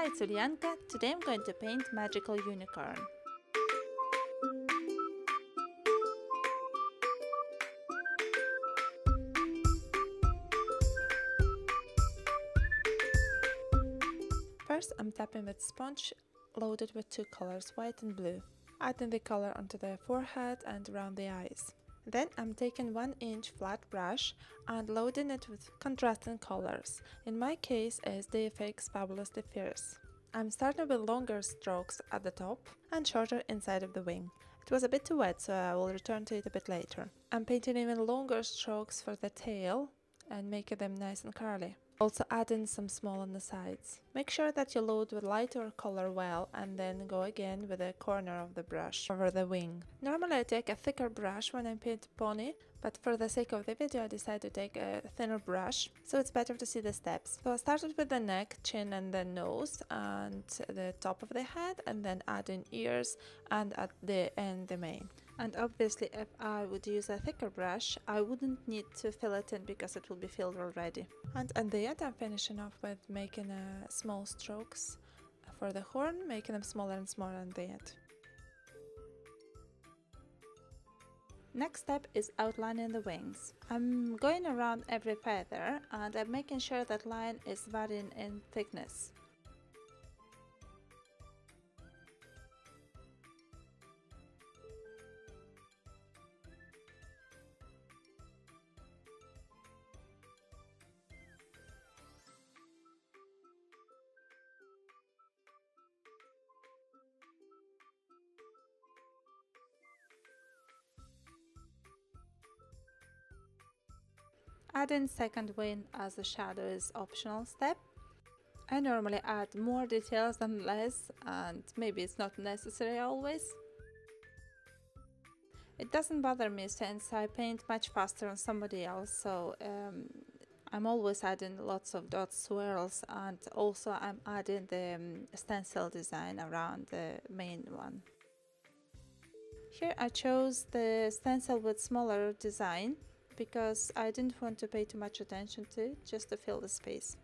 Hi, it's Ulianka. Today I'm going to paint Magical Unicorn. First I'm tapping with sponge loaded with two colors, white and blue. Adding the color onto the forehead and around the eyes. Then I'm taking 1 inch flat brush and loading it with contrasting colors. In my case is DFX Fabulously Fierce. I'm starting with longer strokes at the top and shorter inside of the wing. It was a bit too wet so I will return to it a bit later. I'm painting even longer strokes for the tail and making them nice and curly. Also add in some small on the sides. Make sure that you load with lighter color well and then go again with the corner of the brush over the wing. Normally I take a thicker brush when I paint pony, but for the sake of the video I decided to take a thinner brush, so it's better to see the steps. So I started with the neck, chin and the nose and the top of the head and then add in ears and at the end the mane. And obviously if I would use a thicker brush, I wouldn't need to fill it in because it will be filled already. And at the end I'm finishing off with making uh, small strokes for the horn, making them smaller and smaller at the end. Next step is outlining the wings. I'm going around every feather and I'm making sure that line is varying in thickness. Adding second wing as a shadow is optional step. I normally add more details than less and maybe it's not necessary always. It doesn't bother me since I paint much faster on somebody else so um, I'm always adding lots of dot swirls and also I'm adding the um, stencil design around the main one. Here I chose the stencil with smaller design because I didn't want to pay too much attention to it, just to fill the space.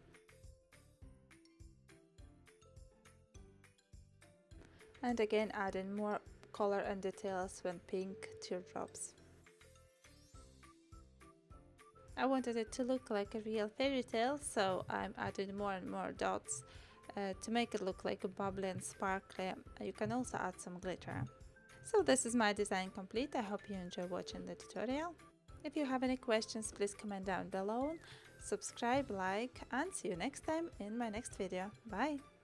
And again adding more color and details with pink teardrops. I wanted it to look like a real fairy tale, so I'm adding more and more dots uh, to make it look like a bubbly and sparkly. You can also add some glitter. So this is my design complete. I hope you enjoy watching the tutorial. If you have any questions, please comment down below, subscribe, like, and see you next time in my next video. Bye!